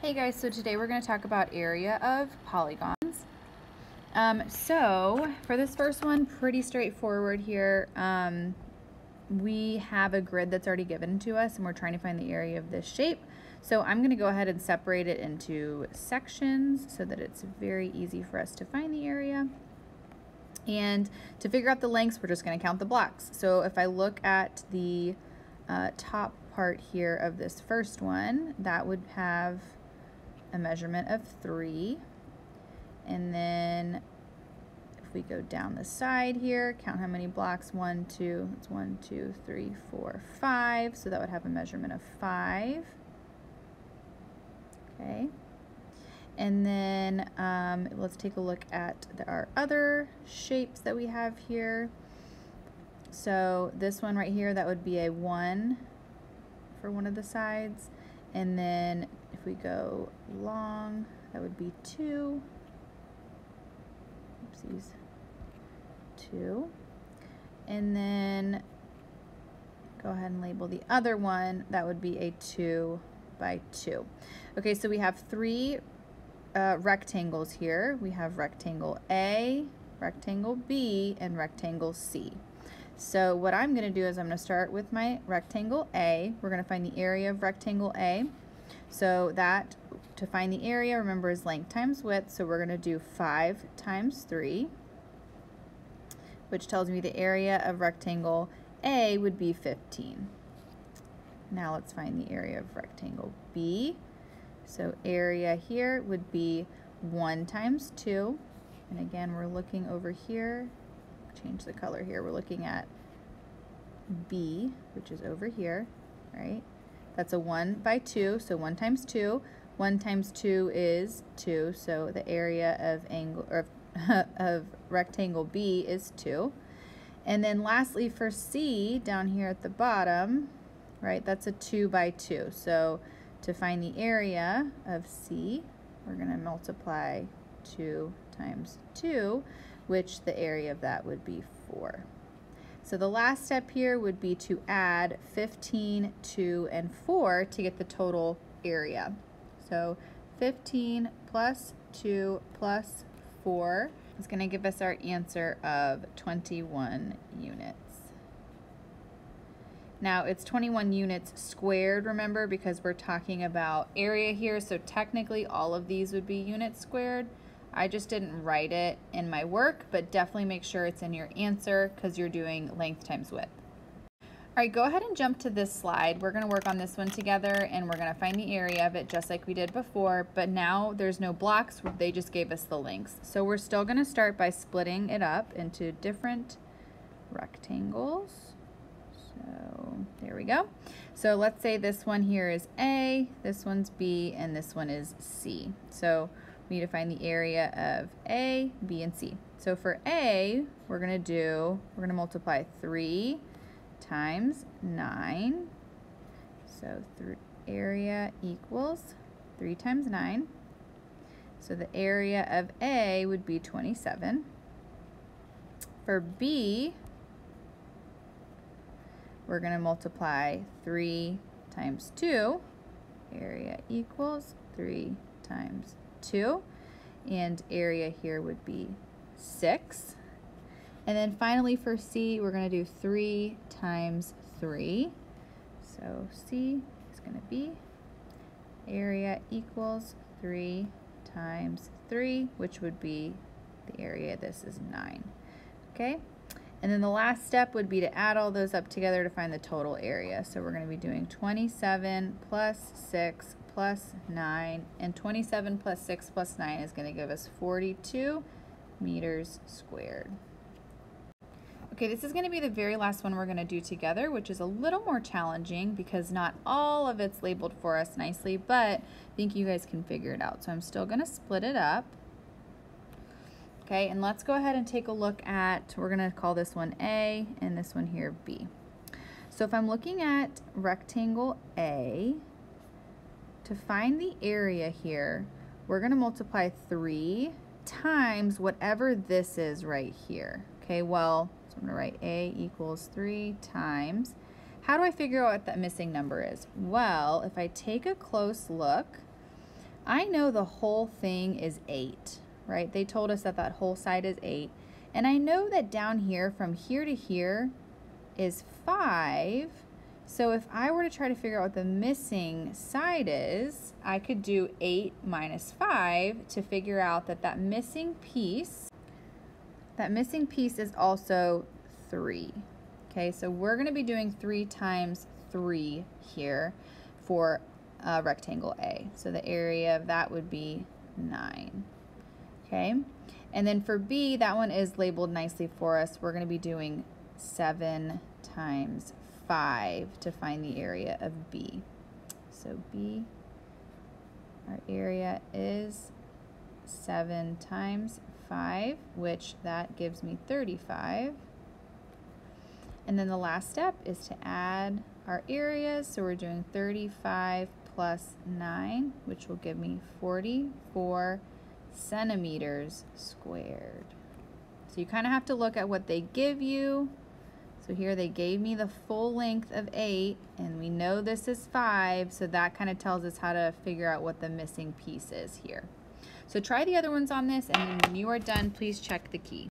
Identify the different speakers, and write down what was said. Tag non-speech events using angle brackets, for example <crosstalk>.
Speaker 1: Hey guys, so today we're going to talk about area of polygons. Um, so for this first one, pretty straightforward here. Um, we have a grid that's already given to us and we're trying to find the area of this shape. So I'm going to go ahead and separate it into sections so that it's very easy for us to find the area. And to figure out the lengths, we're just going to count the blocks. So if I look at the uh, top part here of this first one, that would have a measurement of three. And then if we go down the side here, count how many blocks, one, two, it's one, two, three, four, five. So that would have a measurement of five. Okay. And then um, let's take a look at the, our other shapes that we have here. So this one right here, that would be a one for one of the sides. And then we go long, that would be two. Oopsies. Two. And then go ahead and label the other one. That would be a two by two. Okay, so we have three uh, rectangles here. We have rectangle A, rectangle B, and rectangle C. So what I'm going to do is I'm going to start with my rectangle A. We're going to find the area of rectangle A. So that, to find the area, remember is length times width. So we're going to do 5 times 3, which tells me the area of rectangle A would be 15. Now let's find the area of rectangle B. So area here would be 1 times 2. And again, we're looking over here change the color here. We're looking at B, which is over here, right? That's a 1 by 2, so 1 times 2. 1 times 2 is 2, so the area of angle or <laughs> of rectangle B is 2. And then lastly for C, down here at the bottom, right, that's a 2 by 2. So to find the area of C, we're going to multiply 2 times 2, which the area of that would be 4. So the last step here would be to add 15, 2, and 4 to get the total area. So 15 plus 2 plus 4 is going to give us our answer of 21 units. Now it's 21 units squared, remember, because we're talking about area here, so technically all of these would be units squared. I just didn't write it in my work, but definitely make sure it's in your answer because you're doing length times width. All right, go ahead and jump to this slide. We're gonna work on this one together and we're gonna find the area of it just like we did before, but now there's no blocks, they just gave us the lengths. So we're still gonna start by splitting it up into different rectangles. So there we go. So let's say this one here is A, this one's B, and this one is C. So we need to find the area of A, B, and C. So for A, we're going to do, we're going to multiply 3 times 9. So area equals 3 times 9. So the area of A would be 27. For B, we're going to multiply 3 times 2. Area equals 3 times 2 and area here would be 6. And then finally for C, we're going to do 3 times 3. So C is going to be area equals 3 times 3, which would be the area. This is 9. Okay? And then the last step would be to add all those up together to find the total area. So we're going to be doing 27 plus 6 plus 9, and 27 plus 6 plus 9 is going to give us 42 meters squared. Okay, this is going to be the very last one we're going to do together, which is a little more challenging because not all of it's labeled for us nicely, but I think you guys can figure it out. So I'm still going to split it up. Okay, and let's go ahead and take a look at, we're going to call this one A and this one here B. So if I'm looking at rectangle A, to find the area here, we're going to multiply 3 times whatever this is right here. Okay, well, so I'm to write A equals 3 times. How do I figure out what that missing number is? Well, if I take a close look, I know the whole thing is 8, right? They told us that that whole side is 8. And I know that down here, from here to here, is 5. So if I were to try to figure out what the missing side is, I could do 8 minus 5 to figure out that that missing piece, that missing piece is also 3. Okay, so we're going to be doing 3 times 3 here for uh, rectangle A. So the area of that would be 9. Okay, and then for B, that one is labeled nicely for us. We're going to be doing 7 times 5 to find the area of B. So B, our area is 7 times 5, which that gives me 35. And then the last step is to add our areas. So we're doing 35 plus 9, which will give me 44 centimeters squared. So you kind of have to look at what they give you. So here they gave me the full length of 8, and we know this is 5, so that kind of tells us how to figure out what the missing piece is here. So try the other ones on this, and when you are done, please check the key.